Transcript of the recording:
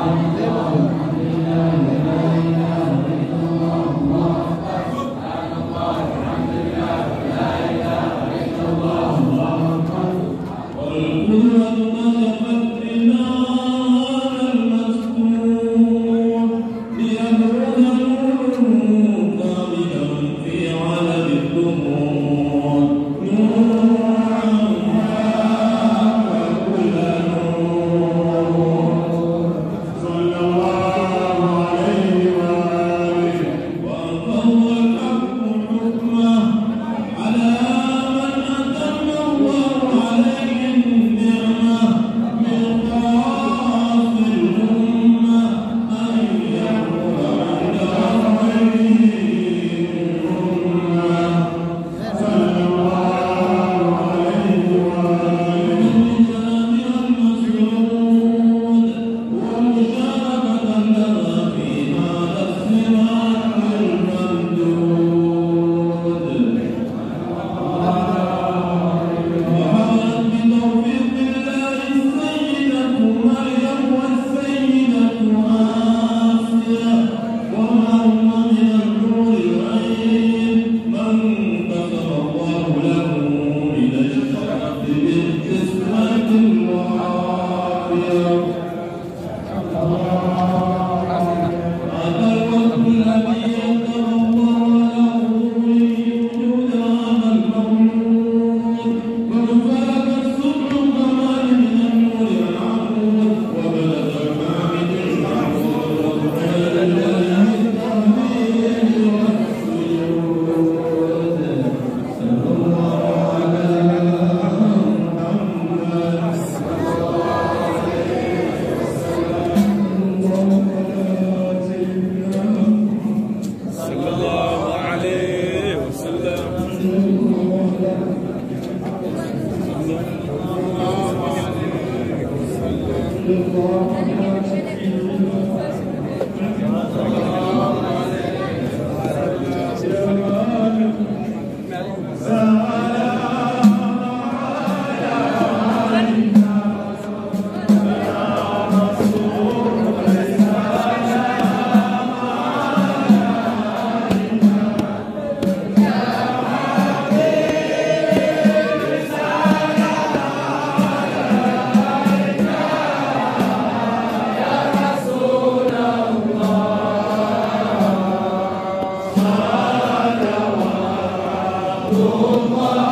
아멘. Tu